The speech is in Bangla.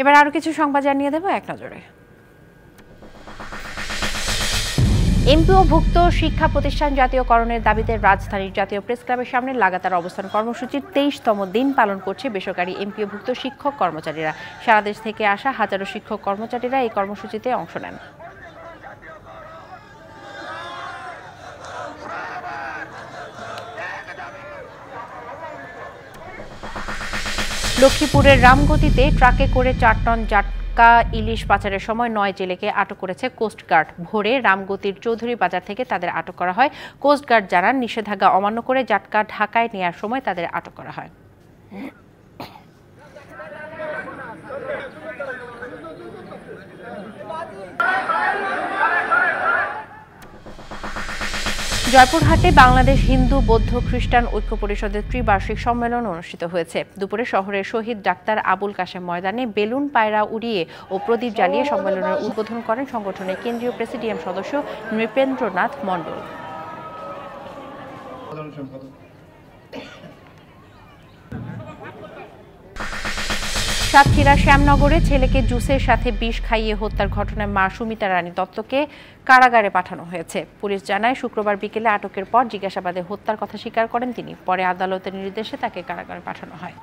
এবার আরও কিছু সংবাদ জানিয়ে দেব, এক নজরে। এমপিওভুক্ত শিক্ষা প্রতিষ্ঠান জাতীয়করণের দাবিতে রাজধানীর জাতীয় প্রেস ক্লাবের সামনে লাগাতার অবস্থান কর্মসূচির তেইশতম দিন পালন করছে বেসরকারি এমপিওভুক্ত শিক্ষক কর্মচারীরা। সারা দেশ থেকে আসা হাজারো শিক্ষক কর্মচারীরা এই কর্মসূচিতে অংশ নেন। লক্ষ্মীপুরের রামগতিতে ট্রাকে করে চার টন জাটকা ইলিশ পাচারের সময় নয় জেলেকে আটক করেছে কোস্টগার্ড ভোরে রামগতির চৌধুরী বাজার থেকে তাদের আটক করা হয়। কোস্টগার্ড জানান, নিষেধাজ্ঞা অমান্য করে জাটকা ঢাকায় নেওয়ার সময় তাদের আটক করা হয়। জয়পুরহাটে বাংলাদেশ হিন্দু, বৌদ্ধ, খ্রিস্টান ঐক্য পরিষদের ত্রিবার্ষিক সম্মেলন অনুষ্ঠিত হয়েছে। দুপুরে শহরের শহীদ ডাক্তার আবুল কাশেম ময়দানে বেলুন পায়রা উড়িয়ে ও প্রদীপ জ্বালিয়ে সম্মেলনের উদ্বোধন করেন সংগঠনের কেন্দ্রীয় প্রেসিডিয়াম সদস্য নৃপেন্দ্রনাথ মণ্ডল। সাতক্ষীরা শ্যামনগরে ছেলেকে জুসের সাথে বিষ খাইয়ে হত্যার ঘটনায় মা সুমিতা রানী দত্তকে কারাগারে পাঠানো হয়েছে। পুলিশ জানায়, শুক্রবার বিকেলে আটকের পর জিজ্ঞাসাবাদে হত্যার কথা স্বীকার করেন তিনি। পরে আদালতের নির্দেশে তাকে কারাগারে পাঠানো হয়।